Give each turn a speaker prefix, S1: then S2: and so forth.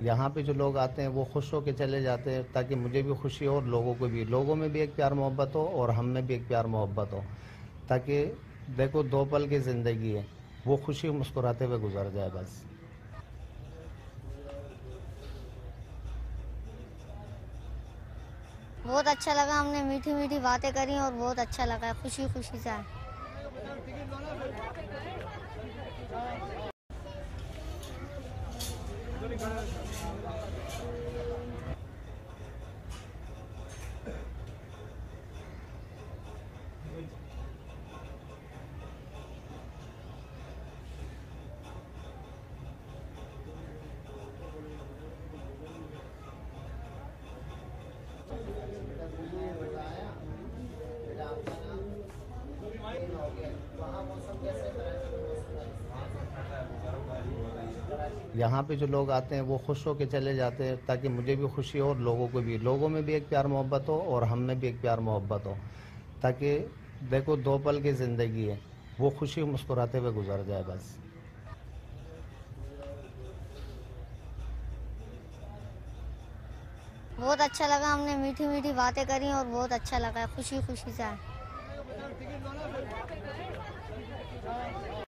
S1: یہاں پہ جو لوگ آتے ہیں وہ خوش ہو کے چلے جاتے ہیں تاکہ مجھے بھی خوشی ہو اور لوگوں کو بھی۔ لوگوں میں بھی ایک پیار محبت ہو اور ہم میں بھی ایک پیار محبت ہو۔ تاکہ دیکھو دو پل کی زندگی ہے۔ وہ خوشی مسکراتے ہوئے گزر جائے بس۔
S2: بہت اچھا لگا۔ ہم نے میٹھی میٹھی باتیں کری اور بہت اچھا لگا۔ خوشی خوشی سے۔ آئے
S1: یہاں پہ جو لوگ آتے ہیں وہ خوش ہو کے چلے جاتے ہیں تاکہ مجھے بھی خوشی ہو اور لوگوں کو بھی۔ لوگوں میں بھی ایک پیار محبت ہو اور ہم میں بھی ایک پیار محبت ہو۔ تاکہ دیکھو دو پل کی زندگی ہے۔ وہ خوشی مسکراتے ہوئے گزر جائے بس۔
S2: بہت اچھا لگا ہم نے میٹھی میٹھی باتیں کری اور بہت اچھا لگا۔ خوشی خوشی سے۔